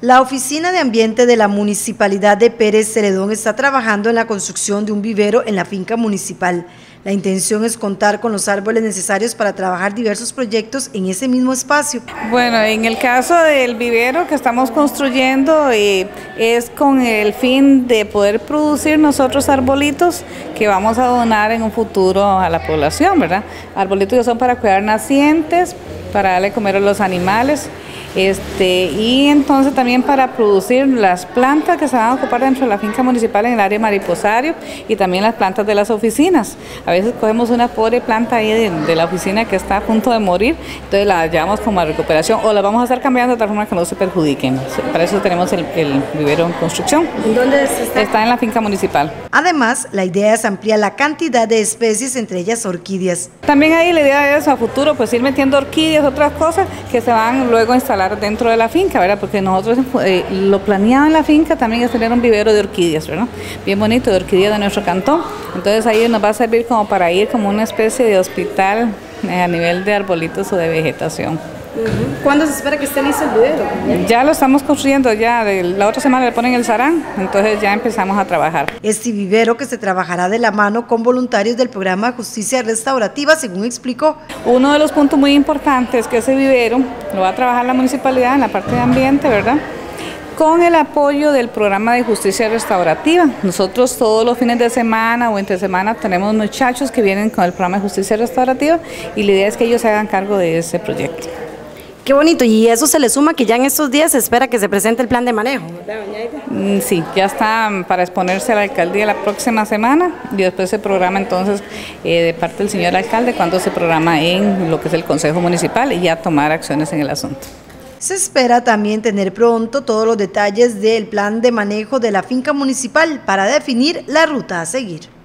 La Oficina de Ambiente de la Municipalidad de Pérez Celedón está trabajando en la construcción de un vivero en la finca municipal. La intención es contar con los árboles necesarios para trabajar diversos proyectos en ese mismo espacio. Bueno, en el caso del vivero que estamos construyendo eh, es con el fin de poder producir nosotros arbolitos que vamos a donar en un futuro a la población, ¿verdad? Arbolitos que son para cuidar nacientes, para darle comer a los animales. Este, y entonces también para producir las plantas que se van a ocupar dentro de la finca municipal en el área mariposario y también las plantas de las oficinas. A veces cogemos una pobre planta ahí de, la oficina que está a punto de morir, entonces la llevamos como a recuperación o la vamos a estar cambiando de tal forma que no se perjudiquen. Para eso tenemos el, vivero en construcción. ¿Dónde está? Está en la finca municipal. Además, la idea es ampliar la cantidad de especies, entre ellas orquídeas. También ahí la idea es a futuro pues ir metiendo orquídeas, otras cosas que se van luego a instalar dentro de la finca, ¿verdad? Porque nosotros eh, lo planeado en la finca también es tener un vivero de orquídeas, ¿verdad? Bien bonito, de orquídeas de nuestro cantón. Entonces ahí nos va a servir como para ir como una especie de hospital eh, a nivel de arbolitos o de vegetación. ¿Cuándo se espera que esté listo el vivero? Ya lo estamos construyendo, ya la otra semana le ponen el sarán, entonces ya empezamos a trabajar. Este vivero que se trabajará de la mano con voluntarios del programa Justicia Restaurativa, según explicó. Uno de los puntos muy importantes es que ese vivero lo va a trabajar la municipalidad en la parte de ambiente, ¿verdad? con el apoyo del programa de justicia restaurativa. Nosotros todos los fines de semana o entre semana tenemos muchachos que vienen con el programa de justicia restaurativa y la idea es que ellos se hagan cargo de ese proyecto. Qué bonito, y eso se le suma que ya en estos días se espera que se presente el plan de manejo. Mm, sí, ya está para exponerse a la alcaldía la próxima semana y después se programa entonces eh, de parte del señor alcalde cuando se programa en lo que es el Consejo Municipal y ya tomar acciones en el asunto. Se espera también tener pronto todos los detalles del plan de manejo de la finca municipal para definir la ruta a seguir.